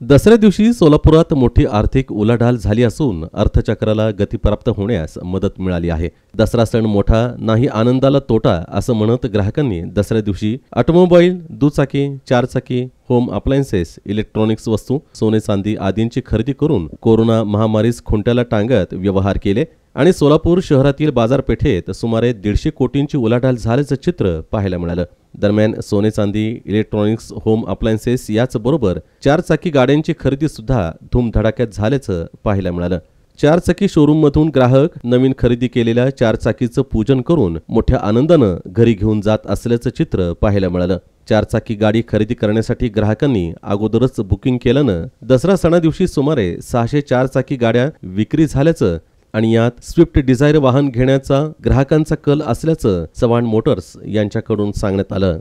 दसऱ्या दिवशी सोलापुरात मोठी आर्थिक उलाढाल झाली असून अर्थचक्राला गती प्राप्त होण्यास मदत मिळाली आहे. दसरा सण मोठा नाही आनंदाला तोटा असं म्हणत ग्राहकांनी दसऱ्या दिवशी ऑटोमोबाईल दुचाकी चारचाकी होम अप्लायन्सेस इलेक्ट्रॉनिक्स वस्तू सोने चांदी आदींची खरेदी करून कोरोना महामारीस खुंट्याला टांगत व्यवहार केले. आणि सोलापूर शहरातील बाजारपेठेत सुमारे दीडशे कोटींची उलाढाल झाल्याचं चित्र पाहायला मिळालं. दरम्यान सोने चांदी इलेक्ट्रॉनिक्स होम अप्लायन्सेस याचबरोबर चारचाकी गाड्यांची खरेदी सुद्धा धूमधडाक्यात झाल्याचं पाहायला मिळालं. चारचाकी शोरूममधून ग्राहक नवीन खरेदी केलेल्या चारचाकीचं पूजन करून मोठ्या आनंदानं घरी घेऊन जात असल्याचं चित्र पाहायला मिळालं. चारचाकी गाडी खरेदी करण्यासाठी ग्राहकांनी अगोदरच बुकिंग केल्यानं दसरा सणादिवशी सुमारे सहाशे चारचाकी गाड्या विक्री झाल्याचं आणि यात स्विफ्ट डिझायर वाहन घेण्याचा ग्राहकांचा कल असल्याचं चव्हाण मोटर्स यांच्याकडून सांगण्यात आलं.